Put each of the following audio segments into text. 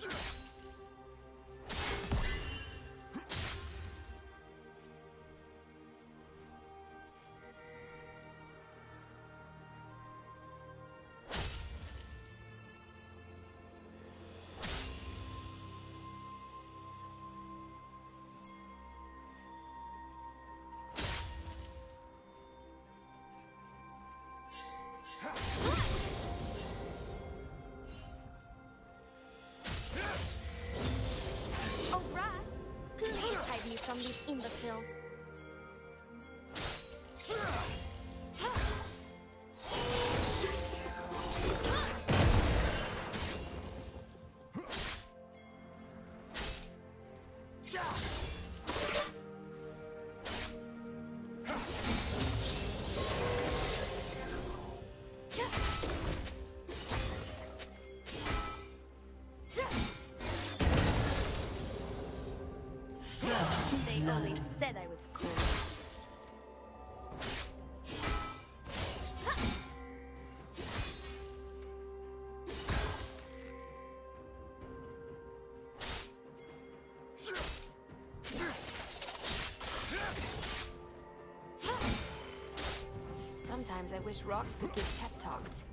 Oh, these imbeciles. Said I was. Sometimes I wish rocks could give pep talks.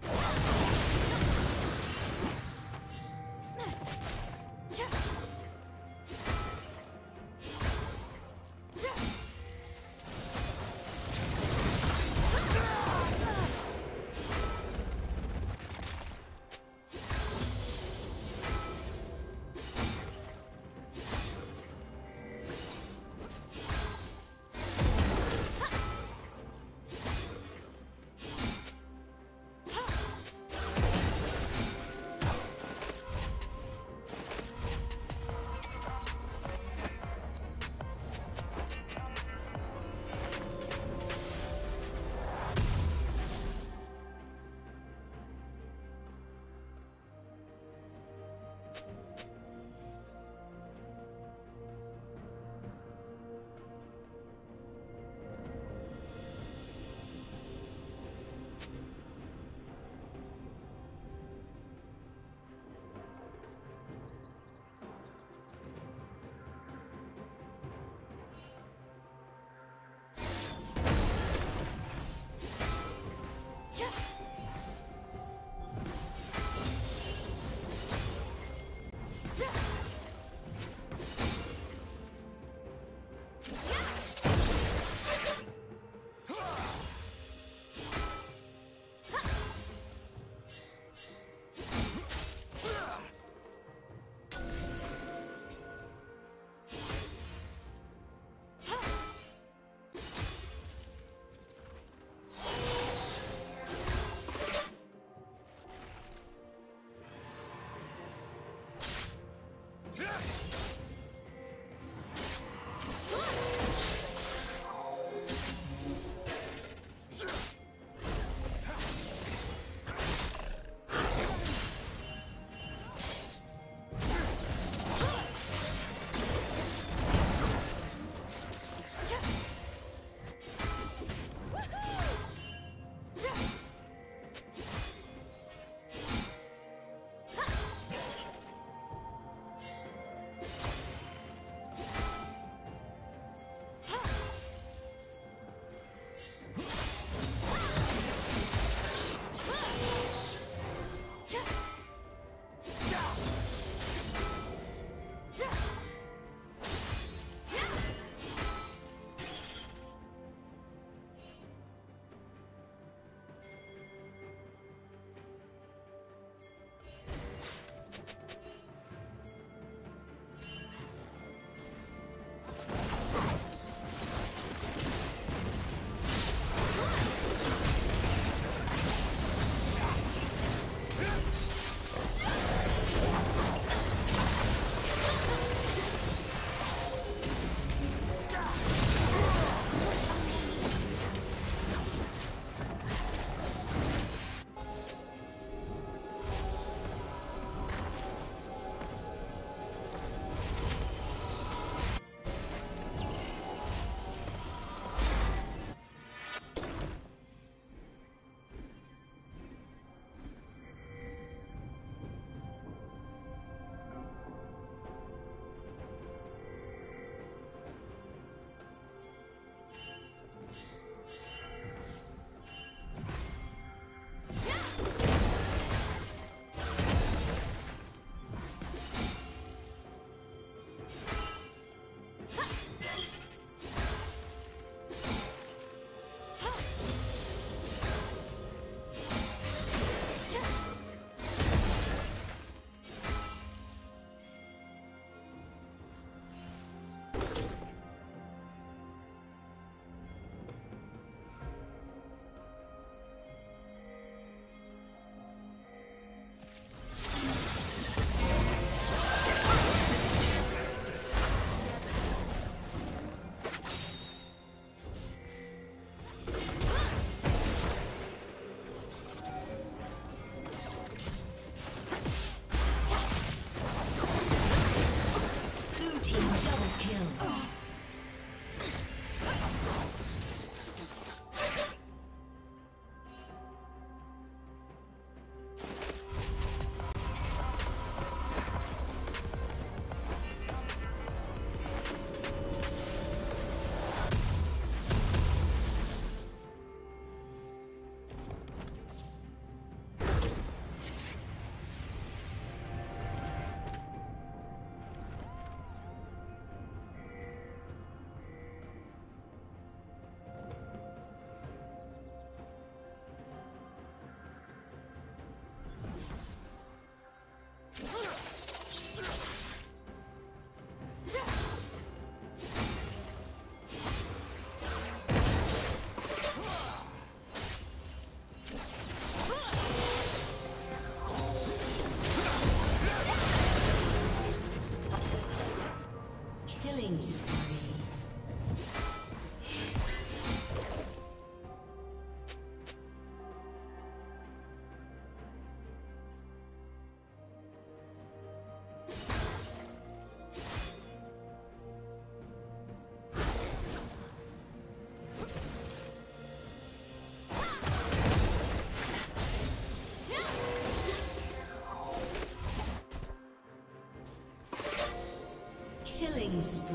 Killing spree.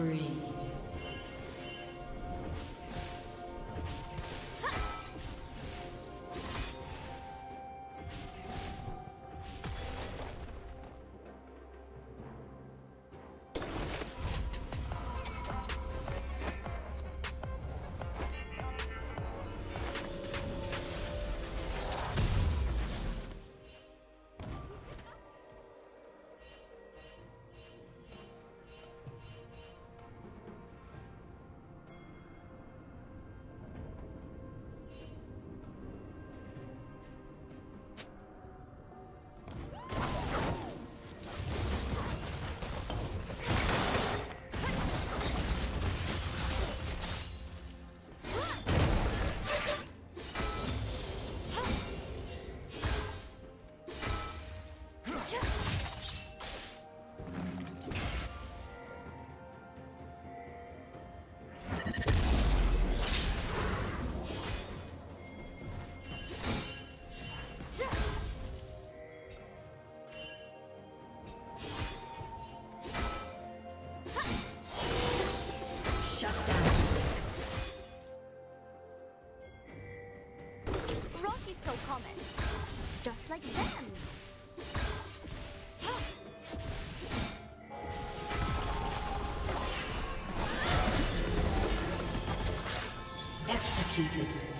Killing Executed.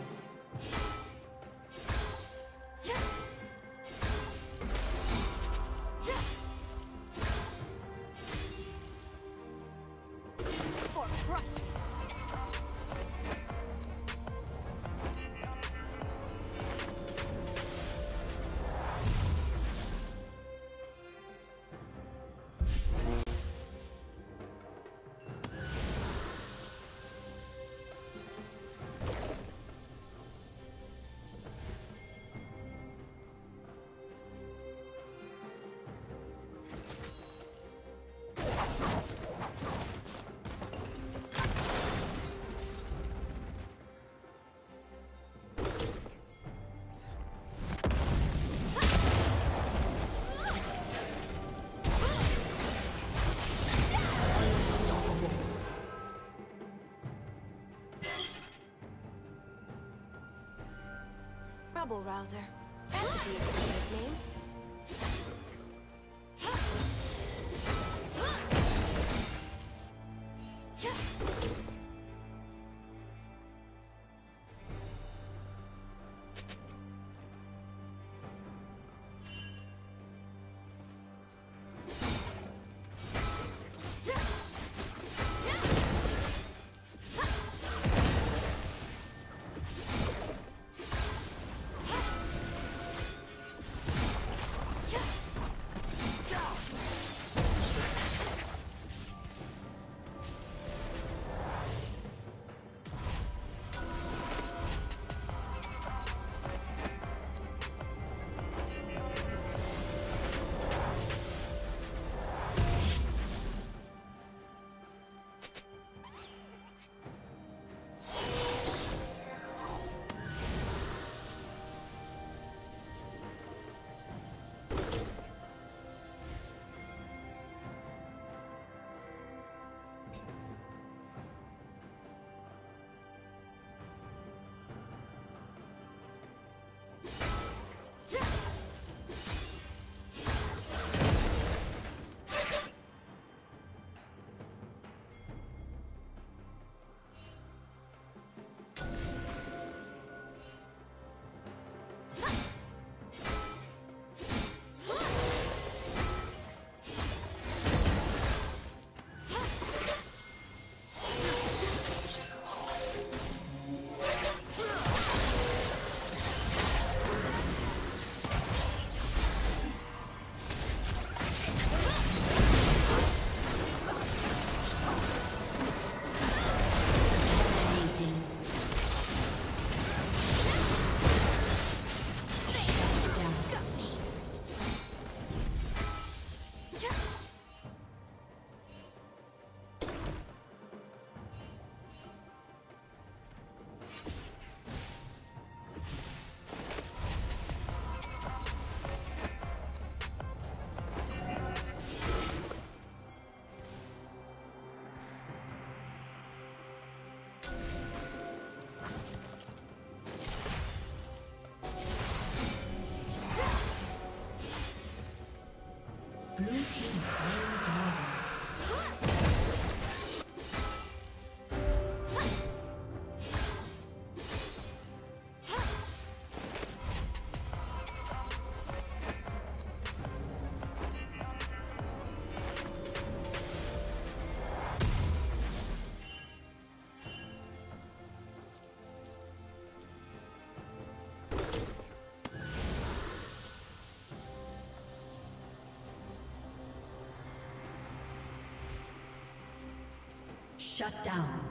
Rebel Rouser. That would be a good name. Shut down.